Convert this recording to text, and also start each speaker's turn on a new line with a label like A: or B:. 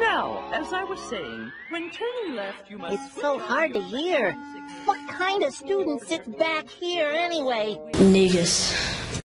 A: Now, as I was saying, when turning left, you must...
B: It's so hard to hear. What kind of student sits back here anyway?
C: Negus.